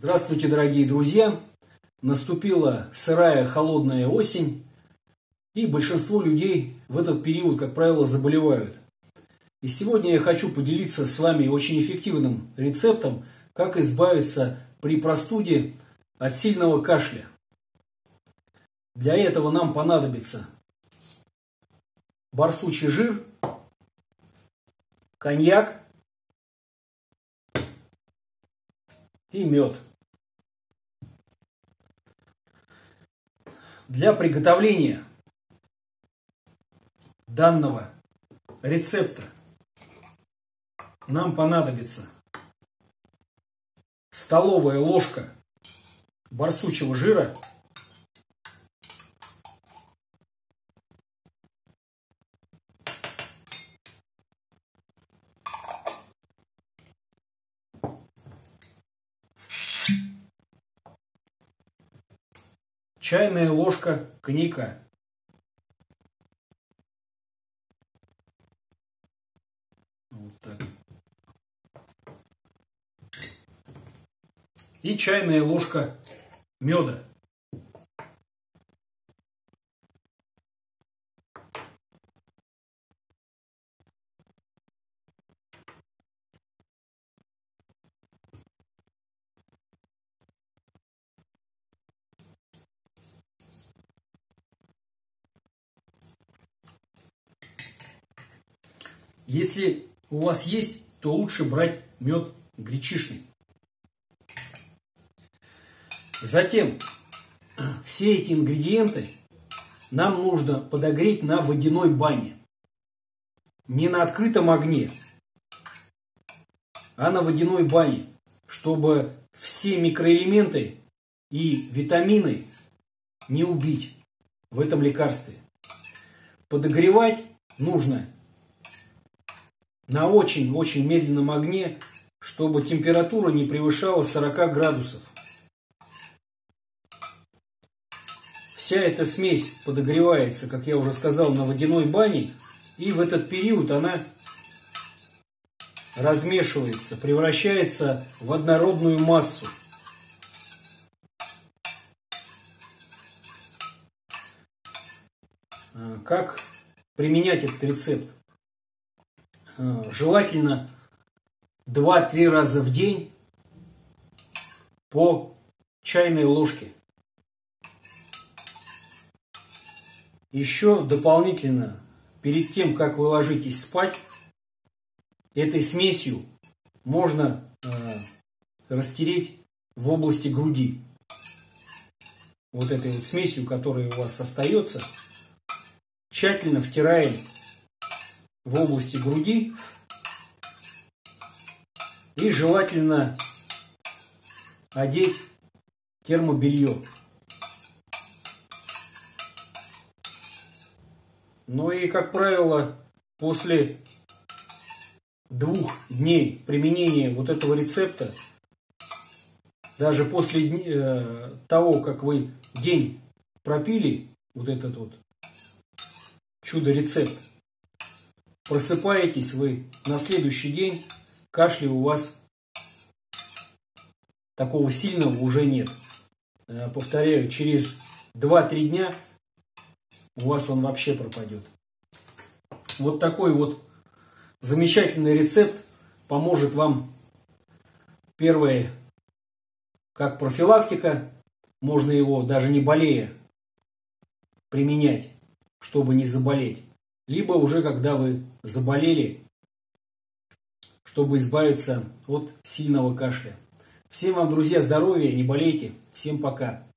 Здравствуйте, дорогие друзья! Наступила сырая холодная осень, и большинство людей в этот период, как правило, заболевают. И сегодня я хочу поделиться с вами очень эффективным рецептом, как избавиться при простуде от сильного кашля. Для этого нам понадобится барсучий жир, коньяк и мед. Для приготовления данного рецепта нам понадобится столовая ложка барсучьего жира, чайная ложка коньяка. Вот так. И чайная ложка меда. Если у вас есть, то лучше брать мед гречишный. Затем все эти ингредиенты нам нужно подогреть на водяной бане. Не на открытом огне, а на водяной бане, чтобы все микроэлементы и витамины не убить в этом лекарстве. Подогревать нужно на очень-очень медленном огне, чтобы температура не превышала 40 градусов. Вся эта смесь подогревается, как я уже сказал, на водяной бане, и в этот период она размешивается, превращается в однородную массу. А, как применять этот рецепт? Э, желательно 2-3 раза в день по чайной ложке. Еще дополнительно, перед тем, как вы ложитесь спать, этой смесью можно э, растереть в области груди. Вот этой вот смесью, которая у вас остается, тщательно втираем в области груди. И желательно одеть термобелье. Ну и, как правило, после двух дней применения вот этого рецепта, даже после э, того, как вы день пропили вот этот вот чудо-рецепт, Просыпаетесь вы на следующий день, кашля у вас такого сильного уже нет. Э, повторяю, через 2-3 дня у вас он вообще пропадет. Вот такой вот замечательный рецепт поможет вам. Первое, как профилактика, можно его даже не болея применять, чтобы не заболеть либо уже когда вы заболели, чтобы избавиться от сильного кашля. Всем вам, друзья, здоровья, не болейте. Всем пока.